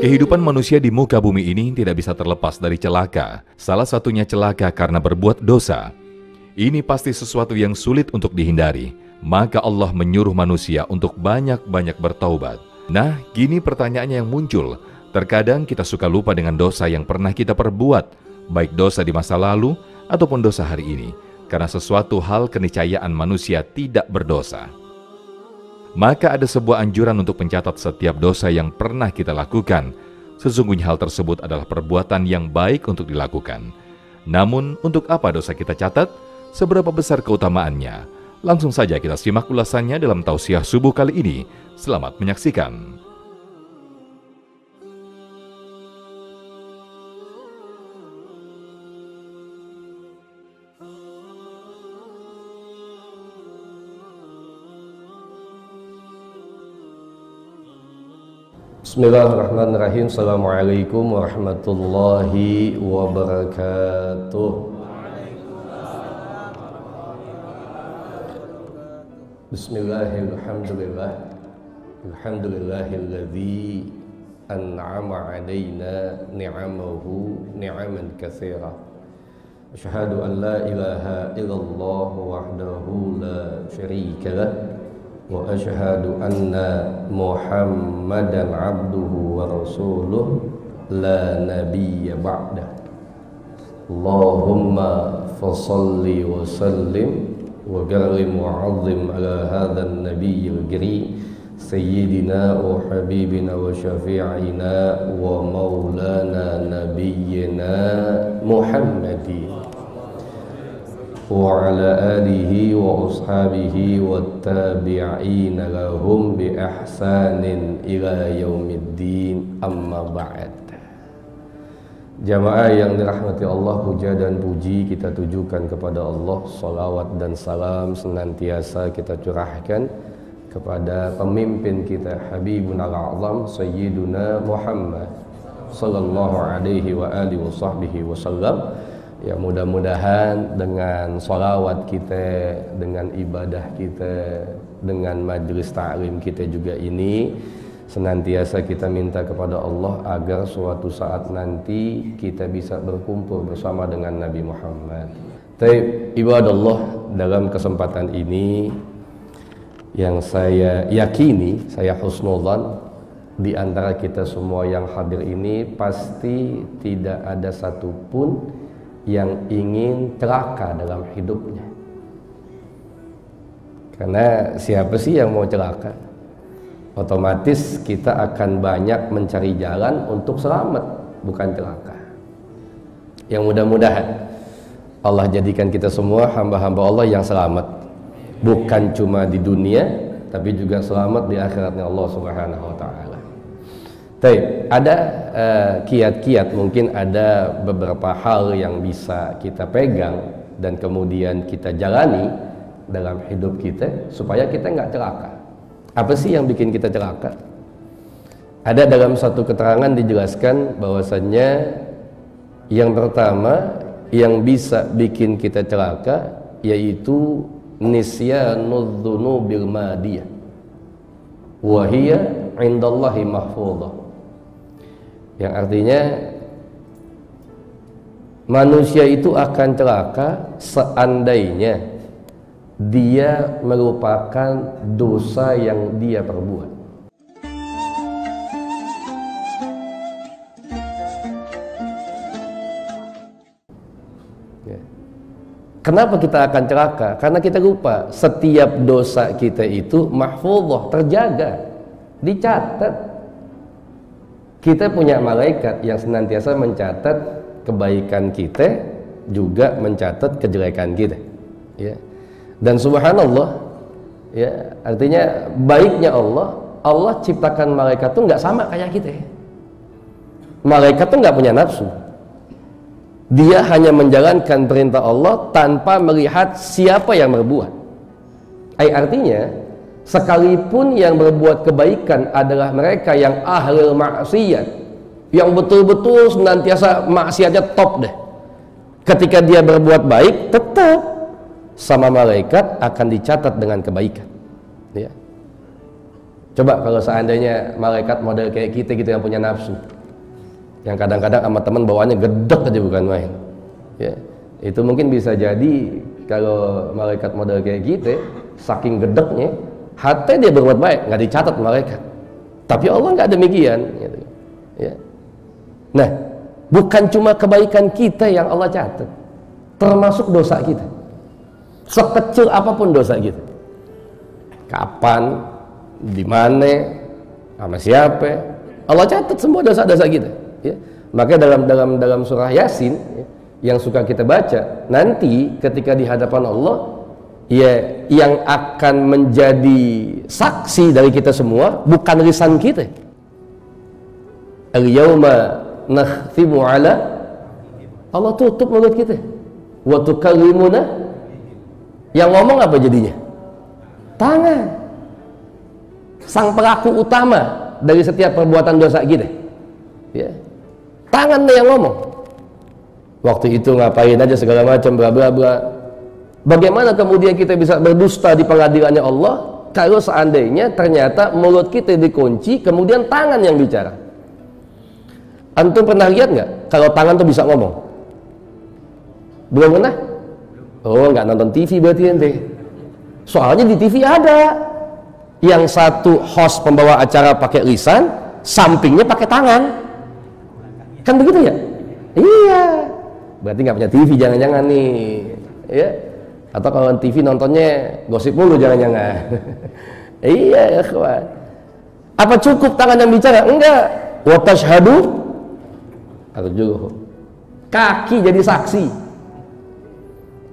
Kehidupan manusia di muka bumi ini tidak bisa terlepas dari celaka. Salah satunya celaka karena berbuat dosa. Ini pasti sesuatu yang sulit untuk dihindari. Maka Allah menyuruh manusia untuk banyak-banyak bertaubat. Nah, gini pertanyaannya yang muncul. Terkadang kita suka lupa dengan dosa yang pernah kita perbuat, baik dosa di masa lalu ataupun dosa hari ini, karena sesuatu hal keniscayaan manusia tidak berdosa maka ada sebuah anjuran untuk mencatat setiap dosa yang pernah kita lakukan. Sesungguhnya hal tersebut adalah perbuatan yang baik untuk dilakukan. Namun, untuk apa dosa kita catat? Seberapa besar keutamaannya? Langsung saja kita simak ulasannya dalam tausiah subuh kali ini. Selamat menyaksikan. بسم الله الرحمن الرحيم السلام عليكم ورحمة الله وبركاته بسم الله الحمد لله الحمد لله الذي أنعم علينا نعمه نعما كثيرة أشهد أن لا إله إلا الله وحده لا شريك له وأشهد أن محمدا عبده ورسوله لا نبي بعده. اللهم فصل وسلم وكرم وعظم على هذا النبي الكريم سيدنا وحبيبنا وشفيعنا ومولانا نبينا محمد. وعلى آله وأصحابه والتابعين لهم بإحسان إلى يوم الدين أما بعد Jamaah yang dirahmati Allah, puja dan puji kita tujukan kepada Allah. Salawat dan salam senantiasa kita curahkan kepada pemimpin kita Habibun al-Azam Sayyiduna Muhammad sallallahu alaihi wa alihi wa wasallam Ya mudah-mudahan dengan sholawat kita, dengan ibadah kita, dengan majelis ta'lim kita juga ini senantiasa kita minta kepada Allah agar suatu saat nanti kita bisa berkumpul bersama dengan Nabi Muhammad. Tapi Allah dalam kesempatan ini yang saya yakini, saya husnudzan di antara kita semua yang hadir ini pasti tidak ada satupun yang ingin celaka dalam hidupnya. Karena siapa sih yang mau celaka? Otomatis kita akan banyak mencari jalan untuk selamat, bukan celaka. Yang mudah-mudahan Allah jadikan kita semua hamba-hamba Allah yang selamat. Bukan cuma di dunia, tapi juga selamat di akhiratnya Allah Subhanahu wa taala. Tapi ada eh, kiat-kiat uh, mungkin ada beberapa hal yang bisa kita pegang dan kemudian kita jalani dalam hidup kita supaya kita nggak celaka. Apa sih yang bikin kita celaka? Ada dalam satu keterangan dijelaskan bahwasannya yang pertama yang bisa bikin kita celaka yaitu nisyanud dzunubil madiyah. Wahia indallahi mahfudah yang artinya manusia itu akan celaka seandainya dia merupakan dosa yang dia perbuat. Ya. Kenapa kita akan celaka? Karena kita lupa setiap dosa kita itu mahfudhah, terjaga, dicatat kita punya malaikat yang senantiasa mencatat kebaikan kita juga mencatat kejelekan kita. Ya. Dan subhanallah ya artinya baiknya Allah Allah ciptakan malaikat tuh nggak sama kayak kita. Malaikat tuh nggak punya nafsu. Dia hanya menjalankan perintah Allah tanpa melihat siapa yang berbuat. Ay, artinya sekalipun yang berbuat kebaikan adalah mereka yang ahli maksiat yang betul-betul senantiasa maksiatnya top deh ketika dia berbuat baik tetap sama malaikat akan dicatat dengan kebaikan ya Coba kalau seandainya malaikat model kayak kita gitu yang punya nafsu. Yang kadang-kadang sama teman bawaannya gedek aja bukan main. Ya. Itu mungkin bisa jadi kalau malaikat model kayak kita saking gedeknya hati dia berbuat baik nggak dicatat malaikat. Tapi Allah nggak demikian. Gitu. Ya. Nah, bukan cuma kebaikan kita yang Allah catat, termasuk dosa kita. Sekecil apa pun dosa kita. Kapan di mana, sama siapa. Allah catat semua dosa-dosa kita. Ya. Maka dalam dalam dalam surah Yasin ya, yang suka kita baca, nanti ketika di hadapan Allah, ya yang akan menjadi saksi dari kita semua bukan lisan kita. Al-yawma nakhtimu ala Allah tutup mulut kita. Wa tukallimuna yang ngomong apa jadinya? Tangan sang pelaku utama dari setiap perbuatan dosa kita ya. tangan yang ngomong waktu itu ngapain aja segala macam bla bla bla bagaimana kemudian kita bisa berdusta di pengadilannya Allah? Kalau seandainya ternyata mulut kita dikunci kemudian tangan yang bicara. Antum pernah lihat nggak kalau tangan tuh bisa ngomong? Belum pernah? Oh nggak nonton TV berarti ente soalnya di TV ada. Yang satu host pembawa acara pakai lisan sampingnya pakai tangan. Kan begitu ya? Iya. Berarti nggak punya TV jangan-jangan nih. Ya atau kalau TV nontonnya gosip mulu jangan-jangan. Iya ya kawan. Apa cukup tangan yang bicara? Enggak. Watashhadu atau juga kaki jadi saksi.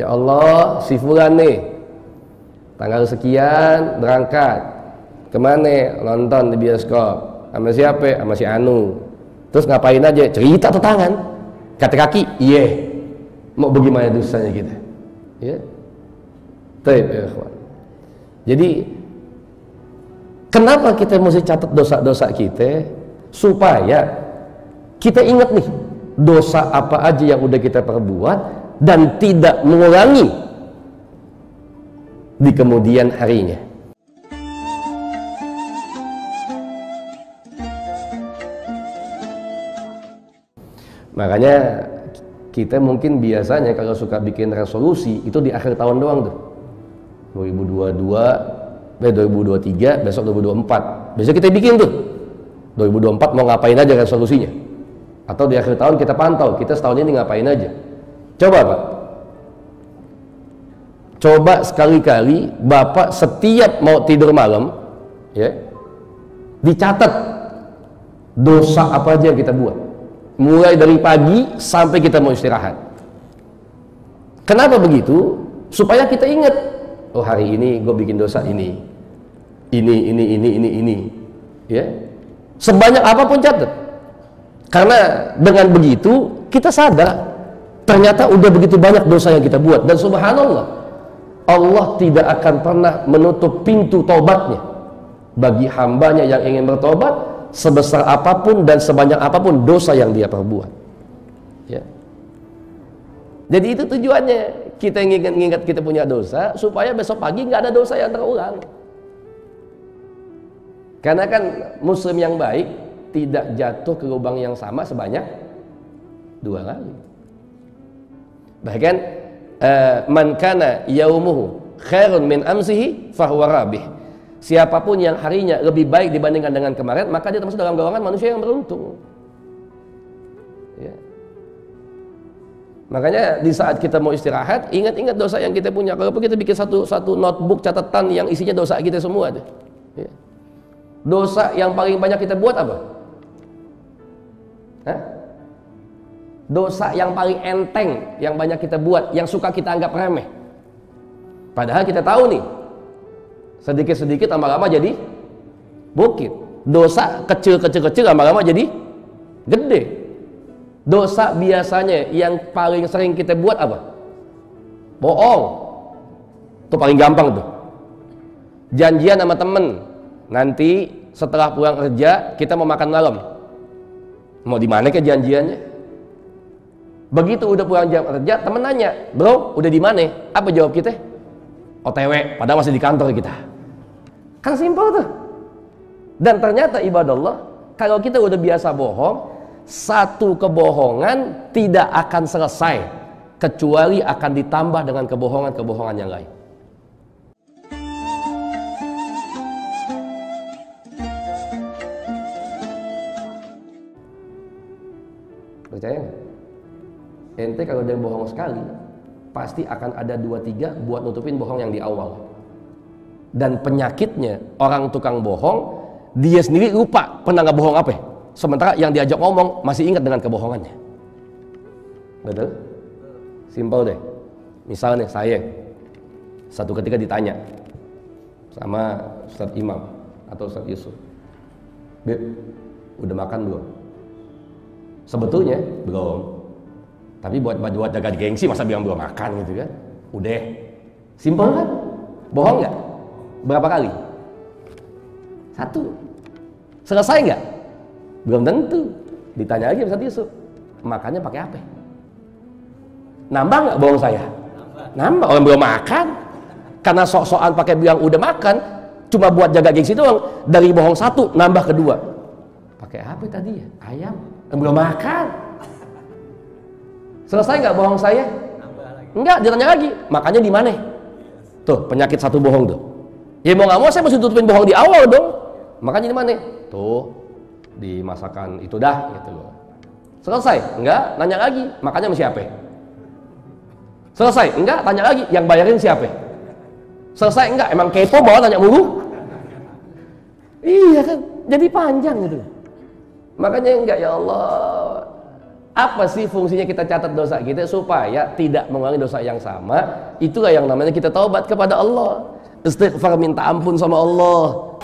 Ya Allah si fulan nih. Tanggal sekian berangkat. Ke mana? Nonton di bioskop. Sama siapa? Sama si Anu. Terus ngapain aja? Cerita tuh tangan. Kata kaki iya. Mau bagaimana dosanya kita? Ya Taib, ya jadi kenapa kita mesti catat dosa-dosa kita supaya kita ingat nih dosa apa aja yang udah kita perbuat dan tidak mengulangi di kemudian harinya. Makanya kita mungkin biasanya kalau suka bikin resolusi itu di akhir tahun doang tuh. 2022, eh 2023, besok 2024. Biasanya kita bikin tuh. 2024 mau ngapain aja resolusinya. Atau di akhir tahun kita pantau, kita setahun ini ngapain aja. Coba Pak, Coba sekali-kali Bapak setiap mau tidur malam ya dicatat dosa apa aja yang kita buat. Mulai dari pagi sampai kita mau istirahat. Kenapa begitu? Supaya kita ingat, oh hari ini gue bikin dosa ini. Ini, ini, ini, ini, ini. Ya. Sebanyak apa pun catat. Karena dengan begitu kita sadar ternyata udah begitu banyak dosa yang kita buat dan subhanallah Allah tidak akan pernah menutup pintu taubatnya bagi hambanya yang ingin bertobat sebesar apa pun dan sebanyak apa pun dosa yang dia perbuat ya. jadi itu tujuannya kita ingat ingat kita punya dosa supaya besok pagi nggak ada dosa yang terulang karena kan muslim yang baik tidak jatuh ke lubang yang sama sebanyak dua kali bahkan uh, man kana yaumuhu khairun min amsihi fahuwa rabih. Siapa pun yang harinya lebih baik dibandingkan dengan kemarin, maka dia termasuk dalam golongan manusia yang beruntung. Ya. Makanya di saat kita mau istirahat, ingat-ingat dosa yang kita punya. Kalau kita bikin satu satu notebook catatan yang isinya dosa kita semua deh. Ya. Dosa yang paling banyak kita buat apa? Hah? dosa yang paling enteng yang banyak kita buat, yang suka kita anggap remeh. Padahal kita tahu nih, sedikit-sedikit lama-lama jadi bukit. Dosa kecil-kecil-kecil lama-lama jadi gede. Dosa biasanya yang paling sering kita buat apa? Bohong. Itu paling gampang tuh. Janjian sama temen, nanti setelah pulang kerja kita mau makan malam. Mau di mana ke janjiannya? Begitu udah pulang jam kerja, temen nanya, bro, udah di mana? Apa jawab kita? OTW, padahal masih di kantor kita. Kan simpel tuh. Dan ternyata ibadah Allah, kalau kita udah biasa bohong, satu kebohongan tidak akan selesai kecuali akan ditambah dengan kebohongan-kebohongan yang lain. Percaya? Ente kalau dia bohong sekali, pasti akan ada dua tiga buat nutupin bohong yang di awal. Dan penyakitnya orang tukang bohong dia sendiri lupa pernah nggak bohong apa sementara yang diajak ngomong masih ingat dengan kebohongannya betul simpel deh misalnya saya satu ketika ditanya sama Ustadz Imam atau Ustadz Yusuf Beb, udah makan belum? Sebetulnya belum. Tapi buat buat jaga gengsi masa bilang belum makan gitu kan? Udah. Simpel kan? Bohong nggak? Berapa kali? Satu. Selesai nggak? Belum tentu. Ditanya lagi Ustaz Yusuf. Makannya pakai apa? Nambah nggak bohong saya? Nambah. Orang belum makan. Karena sok-sokan pakai bilang udah makan, cuma buat jaga gengsi doang. Dari bohong satu, nambah kedua. Pakai apa tadi ya? Ayam. Yang belum makan. Selesai nggak bohong saya? Enggak, ditanya lagi. Makannya di mana? Tuh, penyakit satu bohong tuh. Ya mau nggak mau saya mesti tutupin bohong di awal dong. Makanya di mana? Tuh di masakan itu dah gitu loh. Selesai? Enggak, nanya lagi. Makanya sama siapa? Selesai? Enggak, tanya lagi. Yang bayarin siapa? Selesai? Enggak, emang kepo bawa tanya mulu? Iya kan, jadi panjang gitu. Makanya enggak ya Allah. Apa sih fungsinya kita catat dosa kita supaya tidak mengulangi dosa yang sama? Itulah yang namanya kita taubat kepada Allah. Istighfar minta ampun sama Allah.